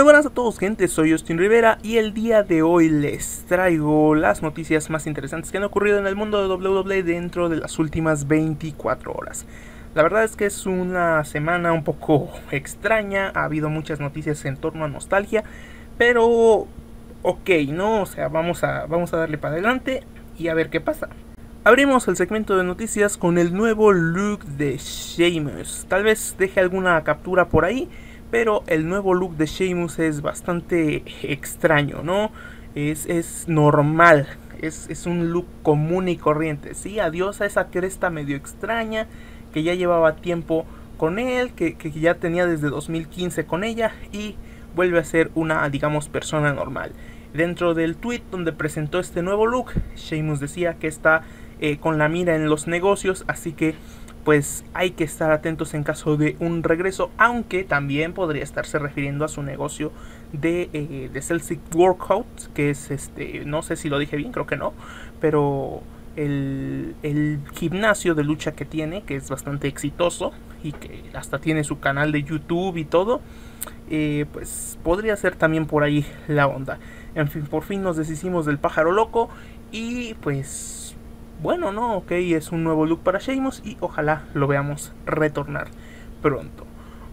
Muy buenas a todos gente, soy Justin Rivera y el día de hoy les traigo las noticias más interesantes que han ocurrido en el mundo de WWE dentro de las últimas 24 horas. La verdad es que es una semana un poco extraña, ha habido muchas noticias en torno a nostalgia, pero ok, ¿no? O sea, vamos a, vamos a darle para adelante y a ver qué pasa. Abrimos el segmento de noticias con el nuevo look de Sheamus. Tal vez deje alguna captura por ahí pero el nuevo look de Sheamus es bastante extraño, ¿no? Es, es normal, es, es, un look común y corriente. Sí, adiós a esa cresta medio extraña que ya llevaba tiempo con él, que, que ya tenía desde 2015 con ella y vuelve a ser una, digamos, persona normal. Dentro del tweet donde presentó este nuevo look, Sheamus decía que está eh, con la mira en los negocios, así que pues hay que estar atentos en caso de un regreso, aunque también podría estarse refiriendo a su negocio de, eh, de Celtic Workout, que es este, no sé si lo dije bien, creo que no, pero el, el, gimnasio de lucha que tiene, que es bastante exitoso y que hasta tiene su canal de YouTube y todo, eh, pues podría ser también por ahí la onda. En fin, por fin nos deshicimos del pájaro loco y pues bueno, ¿no? Ok, es un nuevo look para Sheamus y ojalá lo veamos retornar pronto.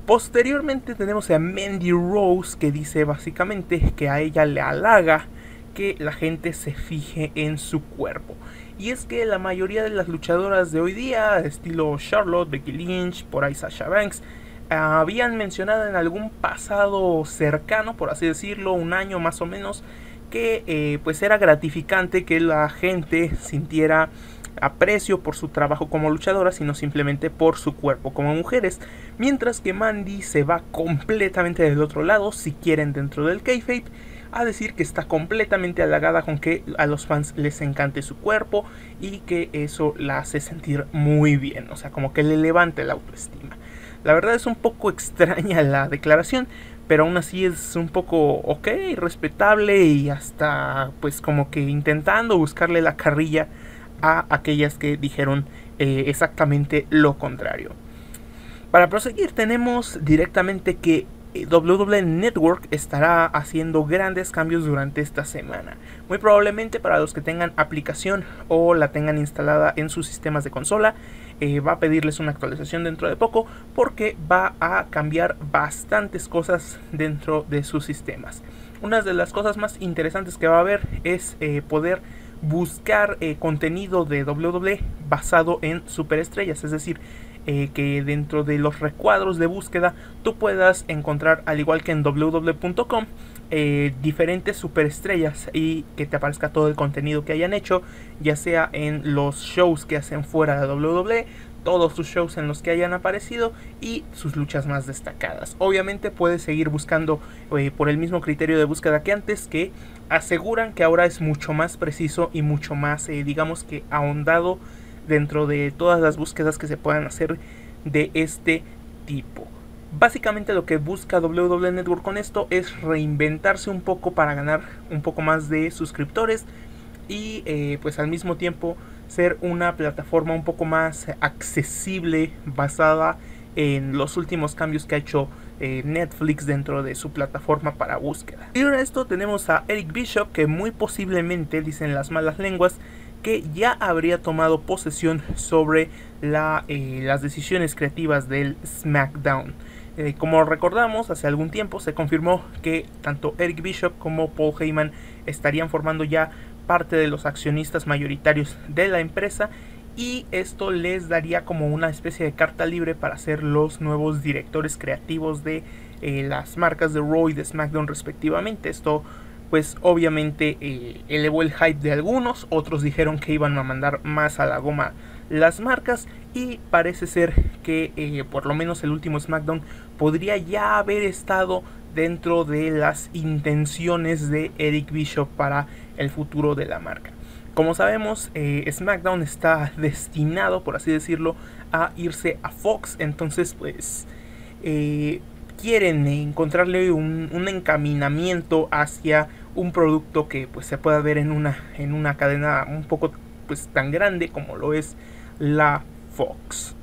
Posteriormente tenemos a Mandy Rose que dice básicamente que a ella le halaga que la gente se fije en su cuerpo. Y es que la mayoría de las luchadoras de hoy día, estilo Charlotte, Becky Lynch, por ahí Sasha Banks, habían mencionado en algún pasado cercano, por así decirlo, un año más o menos, eh, pues era gratificante que la gente sintiera aprecio por su trabajo como luchadora, sino simplemente por su cuerpo como mujeres, mientras que Mandy se va completamente del otro lado, si quieren dentro del kayfabe, a decir que está completamente halagada con que a los fans les encante su cuerpo y que eso la hace sentir muy bien, o sea, como que le levante la autoestima. La verdad es un poco extraña la declaración, pero aún así es un poco ok, respetable y hasta pues como que intentando buscarle la carrilla a aquellas que dijeron eh, exactamente lo contrario. Para proseguir tenemos directamente que WWE Network estará haciendo grandes cambios durante esta semana. Muy probablemente para los que tengan aplicación o la tengan instalada en sus sistemas de consola, eh, va a pedirles una actualización dentro de poco porque va a cambiar bastantes cosas dentro de sus sistemas. Una de las cosas más interesantes que va a haber es eh, poder buscar eh, contenido de WWE basado en superestrellas, es decir, que dentro de los recuadros de búsqueda tú puedas encontrar, al igual que en www.com, eh, diferentes superestrellas y que te aparezca todo el contenido que hayan hecho, ya sea en los shows que hacen fuera de WWE, todos sus shows en los que hayan aparecido y sus luchas más destacadas. Obviamente puedes seguir buscando eh, por el mismo criterio de búsqueda que antes, que aseguran que ahora es mucho más preciso y mucho más, eh, digamos que ahondado dentro de todas las búsquedas que se puedan hacer de este tipo. Básicamente lo que busca WWE Network con esto es reinventarse un poco para ganar un poco más de suscriptores y eh, pues al mismo tiempo ser una plataforma un poco más accesible basada en los últimos cambios que ha hecho eh, Netflix dentro de su plataforma para búsqueda. Y ahora esto tenemos a Eric Bishop que muy posiblemente, dicen las malas lenguas, que ya habría tomado posesión sobre eh, las decisiones creativas del SmackDown. Eh, como recordamos, hace algún tiempo se confirmó que tanto Eric Bishop como Paul Heyman estarían formando ya parte de los accionistas mayoritarios de la empresa y esto les daría como una especie de carta libre para ser los nuevos directores creativos de eh, las marcas de Raw y de SmackDown respectivamente. Esto pues obviamente eh, elevó el hype de algunos, otros dijeron que iban a mandar más a la goma las marcas y parece ser que eh, por lo menos el último SmackDown podría ya haber estado dentro de las intenciones de Eric Bishop para el futuro de la marca. Como sabemos, eh, SmackDown está destinado, por así decirlo, a irse a Fox. Entonces, pues, quieren encontrarle un, un, encaminamiento hacia un producto que pues, se pueda ver en una, en una cadena un poco pues, tan grande como lo es la Fox.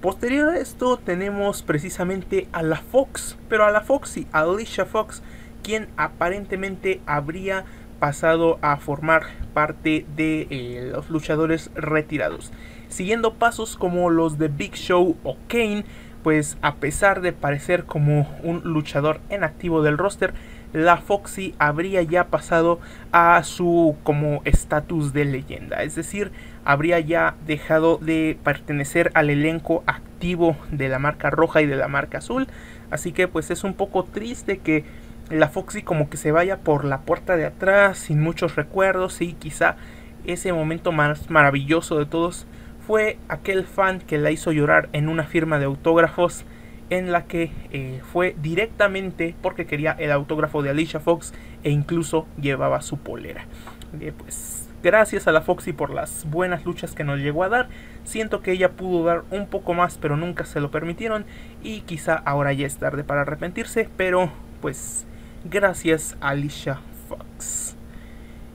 Posterior a esto tenemos precisamente a la Fox, pero a la Foxy, a Alicia Fox, quien aparentemente habría pasado a formar parte de eh, los luchadores retirados. Siguiendo pasos como los de Big Show o Kane, pues a pesar de parecer como un luchador en activo del roster, la Foxy habría ya pasado a su como estatus de leyenda, es decir, habría ya dejado de pertenecer al elenco activo de la marca roja y de la marca azul, así que pues es un poco triste que la Foxy como que se vaya por la puerta de atrás sin muchos recuerdos y quizá ese momento más maravilloso de todos fue aquel fan que la hizo llorar en una firma de autógrafos en la que eh, fue directamente porque quería el autógrafo de Alicia Fox e incluso llevaba su polera. Eh, pues gracias a la Foxy por las buenas luchas que nos llegó a dar. Siento que ella pudo dar un poco más, pero nunca se lo permitieron. Y quizá ahora ya es tarde para arrepentirse, pero pues gracias Alicia Fox.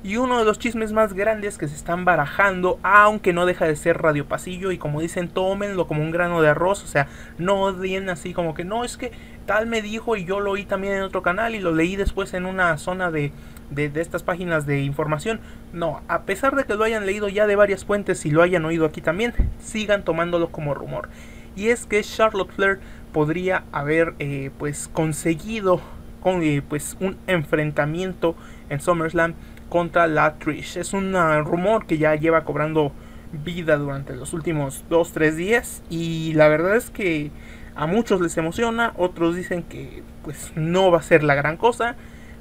Y uno de los chismes más grandes que se están barajando, aunque no deja de ser radio pasillo, y como dicen, tómenlo como un grano de arroz, o sea, no den así como que no, es que tal me dijo y yo lo oí también en otro canal y lo leí después en una zona de, de, de estas páginas de información. No, a pesar de que lo hayan leído ya de varias fuentes y lo hayan oído aquí también, sigan tomándolo como rumor. Y es que Charlotte Flair podría haber eh, pues conseguido con, eh, pues un enfrentamiento en SummerSlam contra la Trish. Es un rumor que ya lleva cobrando vida durante los últimos 2-3 días y la verdad es que a muchos les emociona, otros dicen que pues no va a ser la gran cosa,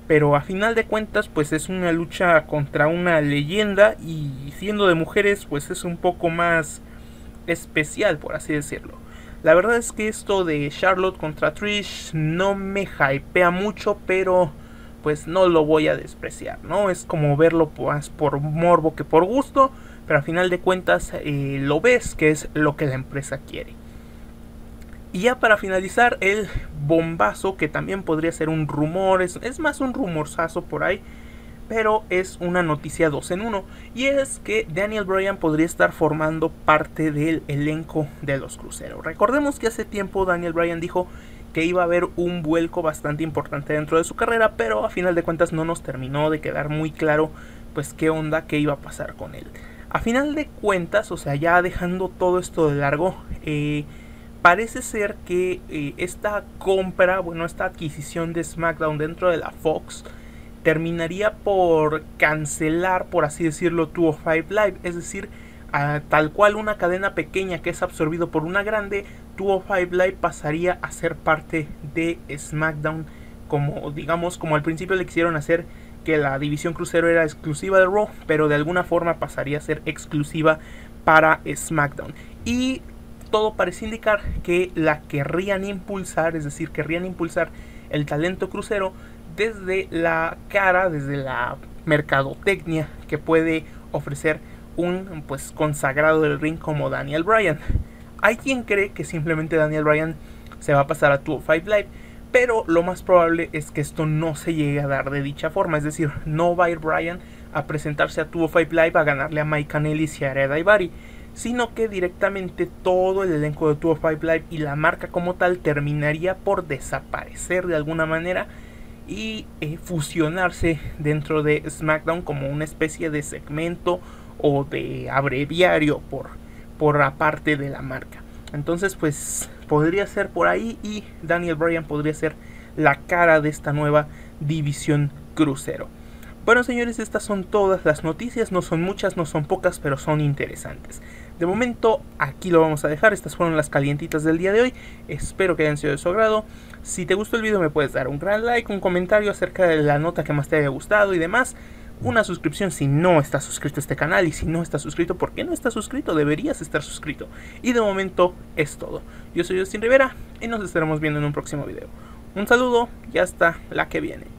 pero a final de cuentas pues es una lucha contra una leyenda y siendo de mujeres pues es un poco más especial por así decirlo. La verdad es que esto de Charlotte contra Trish no me hypea mucho, pero pues no lo voy a despreciar, ¿no? Es como verlo más por morbo que por gusto, pero a final de cuentas eh, lo ves que es lo que la empresa quiere. Y ya para finalizar, el bombazo, que también podría ser un rumor, es, es más un rumorzazo por ahí, pero es una noticia 2 en 1. Y es que Daniel Bryan podría estar formando parte del elenco de los cruceros. Recordemos que hace tiempo Daniel Bryan dijo que iba a haber un vuelco bastante importante dentro de su carrera, pero a final de cuentas no nos terminó de quedar muy claro pues qué onda, qué iba a pasar con él. A final de cuentas, o sea, ya dejando todo esto de largo, eh, parece ser que eh, esta compra, bueno, esta adquisición de SmackDown dentro de la Fox terminaría por cancelar, por así decirlo, 205 Live, es decir, tal cual una cadena pequeña que es absorbido por una grande, 205 Live pasaría a ser parte de SmackDown, como digamos, como al principio le quisieron hacer que la división crucero era exclusiva de Raw, pero de alguna forma pasaría a ser exclusiva para SmackDown. Y todo parece indicar que la querrían impulsar, es decir, querrían impulsar el talento crucero desde la cara, desde la mercadotecnia que puede ofrecer un pues consagrado del ring como Daniel Bryan. Hay quien cree que simplemente Daniel Bryan se va a pasar a 205 Live, pero lo más probable es que esto no se llegue a dar de dicha forma, es decir, no va a ir Bryan a presentarse a 205 Live a ganarle a Mike Canellis y a Red Ibarri, sino que directamente todo el elenco de 205 Live y la marca como tal terminaría por desaparecer de alguna manera y eh, fusionarse dentro de SmackDown como una especie de segmento o de abreviario por, por aparte de la marca. Entonces, pues podría ser por ahí y Daniel Bryan podría ser la cara de esta nueva división crucero. Bueno, señores, estas son todas las noticias. No son muchas, no son pocas, pero son interesantes. De momento, aquí lo vamos a dejar. Estas fueron las calientitas del día de hoy. Espero que hayan sido de su agrado. Si te gustó el video, me puedes dar un gran like, un comentario acerca de la nota que más te haya gustado y demás una suscripción si no estás suscrito a este canal y si no estás suscrito, ¿por qué no estás suscrito? Deberías estar suscrito. Y de momento es todo. Yo soy Justin Rivera y nos estaremos viendo en un próximo video. Un saludo y hasta la que viene.